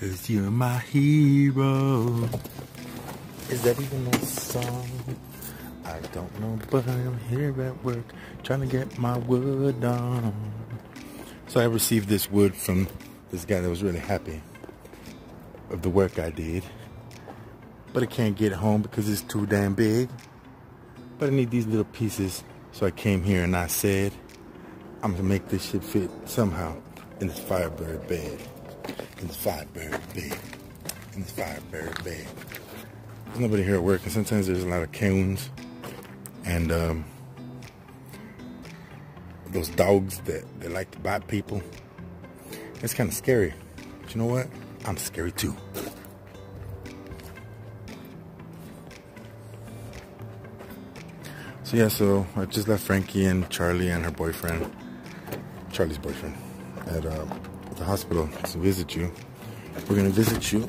Cause you're my hero. Is that even a song? I don't know, but I'm here at work trying to get my wood on. So I received this wood from this guy that was really happy of the work I did. But I can't get home because it's too damn big. But I need these little pieces. So I came here and I said, I'm gonna make this shit fit somehow in this Firebird bed. In the Firebird bed. In the Firebird bed. There's nobody here at work and sometimes there's a lot of coons and um, those dogs that, that like to bite people. It's kind of scary. But you know what? I'm scary too. So yeah, so I just left Frankie and Charlie and her boyfriend, Charlie's boyfriend, at, uh, the hospital to visit you. We're gonna visit you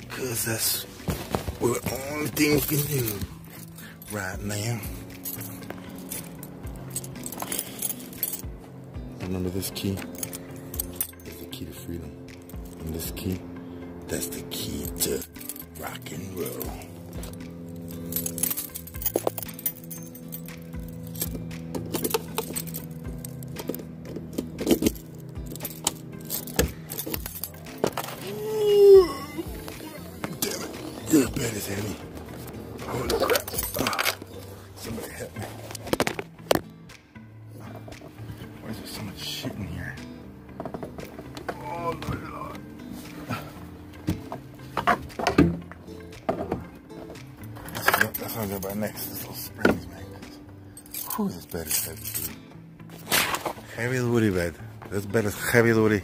because that's the only thing we can do right now. Remember this key is the key to freedom. And this key, that's the key to rock and roll. Bed is heavy. Holy crap. Ah, somebody help me. Why is there so much shit in here? Oh, Lord, Lord. That's, that's what I'm about next. This little springs, man. Whew, this bed is heavy, dude. Heavy duty bed. This bed is heavy duty.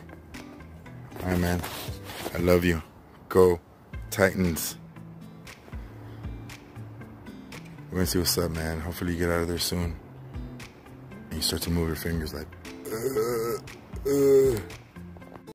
Alright, man. I love you. Go Titans. We're gonna see what's up, man. Hopefully you get out of there soon. And you start to move your fingers like, uh, uh.